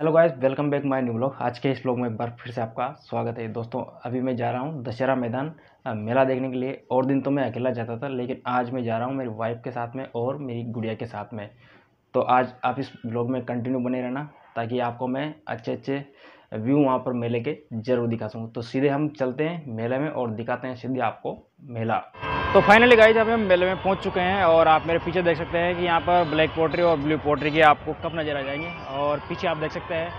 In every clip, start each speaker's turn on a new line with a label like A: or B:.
A: Hello guys, welcome back my new blog. आज के इस ब्लॉग में एक बार फिर से आपका स्वागत है। दोस्तों, अभी मैं जा रहा हूँ दशहरा मैदान मेला देखने के लिए। और दिन तो मैं अकेला जाता था, लेकिन आज मैं जा रहा हूँ मेरी वाइफ के साथ में और मेरी गुड़िया के साथ में। तो आज आप इस ब्लॉग में कंटिन्यू बने रहना, ताकि आपको मैं अच्छे अच्छे व्यू वहाँ पर मेले के ज़रूर दिखा सकूँ। तो सीधे हम चलते हैं मेले में और दिखाते हैं सीधे आपको मेला। तो फाइनली गाइज़ अभी हम मेले में पहुँच चुके हैं और आप मेरे पीछे देख सकते हैं कि यहाँ पर ब्लैक पोट्री और ब्लू पोट्री की आपको कप नज़र आ जाएँगे। और पीछे आप देख सकते हैं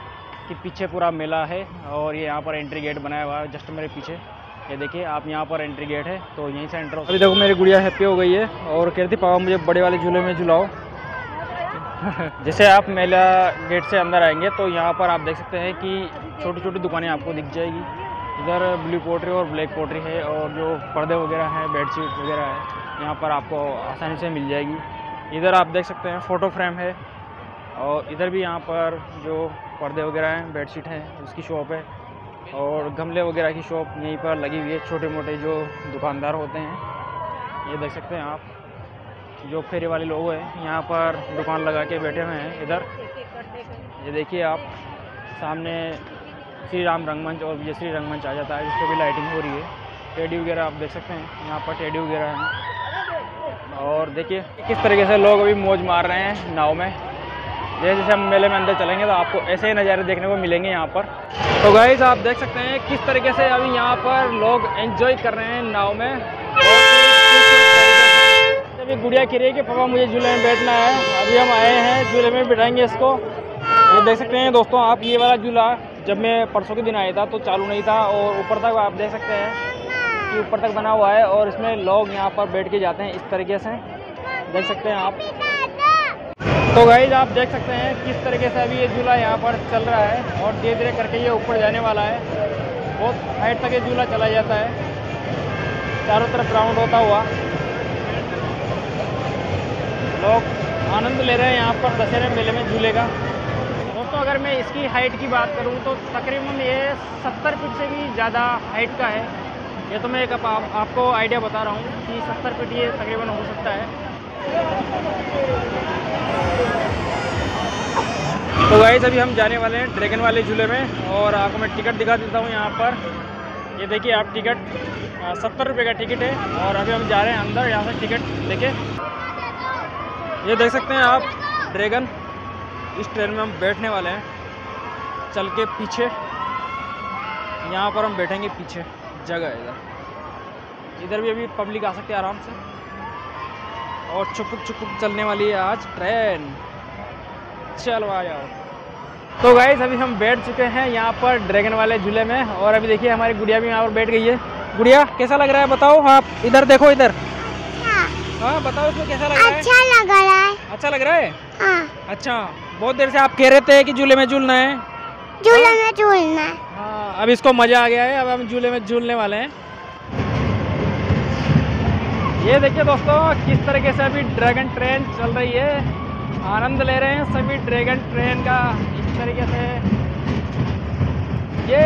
A: कि पीछे पूरा मेला है और ये यहाँ पर एंट्री गेट बनाया हुआ है जस्ट मेरे पीछे। ये देखिए, आप यहाँ पर एंट्री गेट है तो यहीं से एंटर अभी देखो, मेरी गुड़िया हैप्पी हो गई है और कहती, पापा, मुझे बड़े वाले झूले में झुलाओ। जैसे आप मेला गेट से अंदर आएँगे तो यहाँ पर आप देख सकते हैं कि छोटी छोटी दुकानें आपको दिख जाएगी। इधर ब्लू पोट्री और ब्लैक पोट्री है और जो पर्दे वगैरह हैं, बेडशीट वगैरह है, यहाँ पर आपको आसानी से मिल जाएगी। इधर आप देख सकते हैं, फ़ोटो फ्रेम है और इधर भी यहाँ पर जो पर्दे वगैरह हैं, बेडशीट हैं, उसकी शॉप है और गमले वगैरह की शॉप यहीं पर लगी हुई है छोटे मोटे जो दुकानदार होते हैं। ये देख सकते हैं आप, जो फेरी वाले लोग हैं, यहाँ पर दुकान लगा के बैठे हुए हैं इधर। ये देखिए आप, सामने श्री राम रंगमंच और विजय श्री रंगमंच आ जाता है जिसको भी लाइटिंग हो रही है। टेडी वगैरह आप देख सकते हैं, यहाँ पर टेडी वगैरह हैं। और देखिए, किस तरीके से लोग अभी मौज मार रहे हैं नाव में। जैसे जैसे हम मेले में अंदर चलेंगे तो आपको ऐसे ही नज़ारे देखने को मिलेंगे यहाँ पर। तो गाइज़ आप देख सकते हैं किस तरीके से अभी यहाँ पर लोग एंजॉय कर रहे हैं नाव में। अभी गुड़िया कह रही है कि, पापा, मुझे झूले में बैठना है। अभी हम आए हैं, झूले में बिठाएँगे इसको। ये देख सकते हैं दोस्तों आप, ये वाला झूला जब मैं परसों के दिन आया था तो चालू नहीं था और ऊपर तक आप देख सकते हैं कि ऊपर तक बना हुआ है और इसमें लोग यहाँ पर बैठ के जाते हैं इस तरीके से। देख सकते हैं आप। तो गाइज़ आप देख सकते हैं किस तरीके से अभी ये झूला यहाँ पर चल रहा है और धीरे धीरे करके ये ऊपर जाने वाला है। बहुत हाइट तक ये झूला चला जाता है। चारों तरफ़ राउंड होता हुआ। लोग आनंद ले रहे हैं यहाँ पर दशहरे मेले में झूले का। दोस्तों अगर मैं इसकी हाइट की बात करूँ तो तकरीबन ये सत्तर फीट से भी ज़्यादा हाइट का है। ये तो मैं एक आप, आप, आपको आइडिया बता रहा हूँ कि सत्तर फीट ये तकरीबन हो सकता है। तो गाइस अभी हम जाने वाले हैं ड्रैगन वाले झूले में और आपको मैं टिकट दिखा देता हूँ यहाँ पर। ये देखिए आप टिकट सत्तर रुपये का टिकट है और अभी हम जा रहे हैं अंदर यहाँ से टिकट लेके। ये देख सकते हैं आप ड्रैगन इस ट्रेन में हम बैठने वाले हैं। चल के पीछे। यहाँ पर हम बैठेंगे पीछे। जगह है इधर। इधर भी अभी पब्लिक आ सकती है आराम से। और चुपुक चुपुक चलने वाली है आज ट्रेन। चलो आ जाओ। तो गाइज़ अभी हम बैठ चुके हैं यहाँ पर ड्रैगन वाले झूले में। और अभी देखिए हमारी गुड़िया भी यहाँ पर बैठ गई है। गुड़िया कैसा लग रहा है बताओ आप। इधर देखो इधर। हाँ। बताओ इसमें कैसा लग रहा है।
B: अच्छा लग रहा है।
A: अच्छा लग रहा है?
B: हाँ।
A: अच्छा। बहुत देर से आप कह रहे थे कि झूले में झूलना है।
B: झूले में झूलना है।
A: हाँ अब इसको मज़ा आ गया है अब हम झूले में झूलने वाले हैं। ये देखिए दोस्तों किस तरीके से अभी ड्रैगन ट्रेन चल रही है। आनंद ले रहे हैं सभी ड्रैगन ट्रेन का इस तरीके से। ये!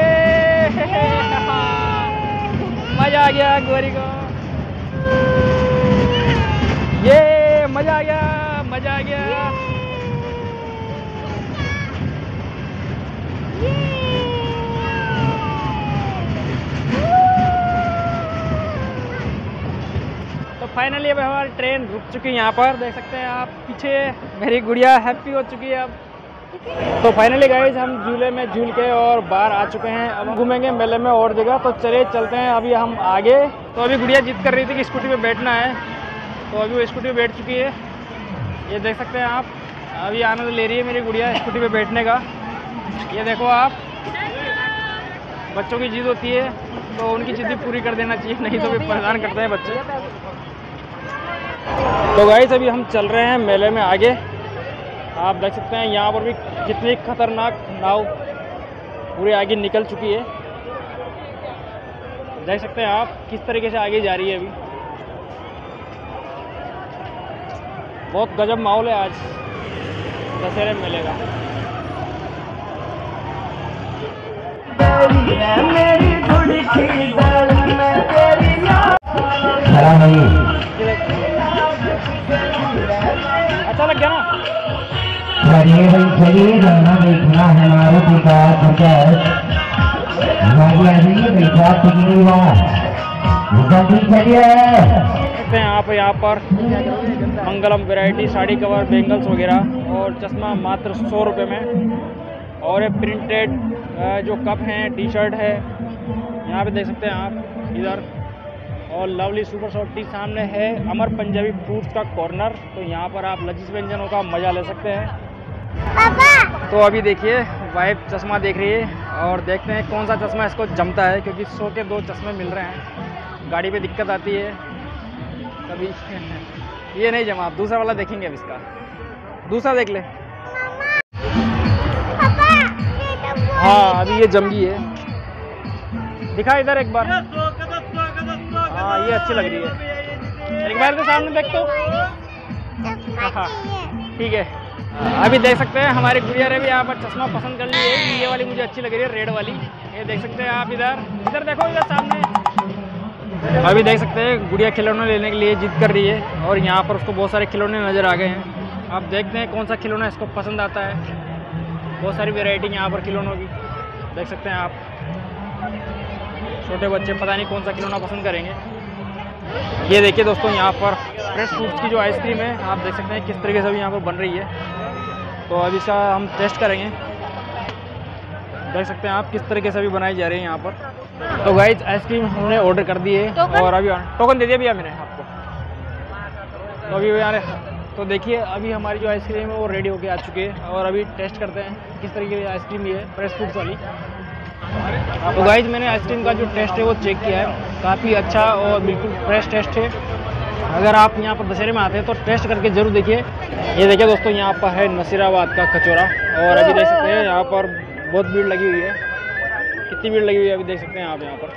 A: मज़ा आ गया गोरी को। ये मज़ा आ गया मज़ा आ गया। फाइनली अब हमारी ट्रेन रुक चुकी है यहाँ पर। देख सकते हैं आप, पीछे मेरी गुड़िया हैप्पी हो चुकी है अब। तो फाइनली गाइज़ हम झूले में झूल के और बाहर आ चुके हैं। अब घूमेंगे मेले में और जगह। तो चले, चलते हैं। अभी हम आगे। तो अभी गुड़िया जिद कर रही थी कि स्कूटी पे बैठना है। तो अभी वो स्कूटी पे बैठ चुकी है। ये देख सकते हैं आप। अभी आनंद ले रही है मेरी गुड़िया स्कूटी पे बैठने का। ये देखो आप। बच्चों की जिद होती है तो उनकी जिद भी पूरी कर देना चाहिए, नहीं तो भी परेशान करते हैं बच्चे। तो गाइस अभी हम चल रहे हैं मेले में आगे। आप देख सकते हैं, यहाँ पर भी कितनी खतरनाक नाव पूरी आगे निकल चुकी है। देख सकते हैं आप किस तरीके से आगे जा रही है अभी। बहुत गजब माहौल है आज दशहरे मेले का।
C: खरा
A: आप यहाँ पर Mangalam variety sari cover bangles वगैरह और चश्मा मात्र सौ रुपये में। और ये प्रिंटेड जो कप हैं टी शर्ट है यहाँ पे देख सकते हैं आप इधर। और लवली सुपर शॉर्ट टी सामने है। अमर पंजाबी फ्रूट्स का कॉर्नर तो यहाँ पर आप लजीज व्यंजनों का मज़ा ले सकते हैं।
B: पापा।
A: तो अभी देखिए वाइफ चश्मा देख रही है और देखते हैं कौन सा चश्मा इसको जमता है क्योंकि सौ के दो चश्मे मिल रहे हैं। गाड़ी पे दिक्कत आती है। कभी ये नहीं जमा आप दूसरा वाला देखेंगे अब इसका। दूसरा देख ले।
B: तो
A: हाँ अभी ये जम गई है। दिखा इधर एक बार। ये अच्छी लग रही है। एक बार तो सामने देख तो। हाँ। ठीक है। अभी देख सकते हैं हमारी गुड़िया ने भी यहाँ पर चश्मा पसंद कर ली है ये वाली मुझे अच्छी लग रही है रेड वाली। ये देख सकते हैं आप इधर। इधर देखो इधर सामने। अभी देख सकते हैं गुड़िया खिलौने लेने के लिए जिद कर रही है और यहाँ पर उसको बहुत सारे खिलौने नज़र आ गए हैं। आप देखते हैं कौन सा खिलौना इसको पसंद आता है। बहुत सारी वेराइटी यहाँ पर खिलौनों की। देख सकते हैं आप। छोटे बच्चे पता नहीं कौन सा खिलौना पसंद करेंगे। ये देखिए दोस्तों यहाँ पर फ्रेश फ्रूट्स की जो आइसक्रीम है आप देख सकते हैं किस तरीके से अभी यहाँ पर बन रही है। तो अभी इसका हम टेस्ट करेंगे। देख सकते हैं आप किस तरीके से अभी बनाई जा रही है यहाँ पर। तो गाइज़ आइसक्रीम हमने ऑर्डर कर दी है और अभी टोकन दे दिया भैया मैंने आपको। तो अभी यार तो देखिए अभी हमारी जो आइसक्रीम है वो रेडी होके आ चुकी है और अभी टेस्ट करते हैं किस तरीके की आइसक्रीम ये है फ्रेश फ्रूट्स वाली। तो गाइज़ मैंने आइसक्रीम का जो टेस्ट है वो चेक किया है। काफ़ी अच्छा और बिल्कुल फ्रेश टेस्ट है। अगर आप यहाँ पर दशहरे में आते हैं तो टेस्ट करके ज़रूर देखिए। ये देखिए दोस्तों यहाँ पर है नसीराबाद का कचौरा। और अभी देख सकते हैं यहाँ पर बहुत भीड़ लगी हुई है। कितनी भीड़ लगी हुई है अभी देख सकते हैं आप यहाँ पर।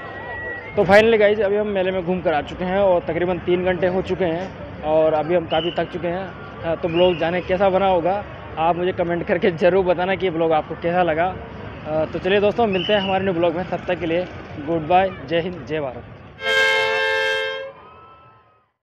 A: तो फाइनली गाइज़ अभी हम मेले में घूम कर आ चुके हैं और तकरीबन तीन घंटे हो चुके हैं और अभी हम काफ़ी थक चुके हैं। हाँ, तो ब्लॉग जाने कैसा बना होगा आप मुझे कमेंट करके ज़रूर बताना कि ब्लॉग आपको कैसा लगा। तो चलिए दोस्तों, मिलते हैं हमारे न्यू ब्लॉग में। तब तक के लिए गुड बाय जय हिंद, जय भारत।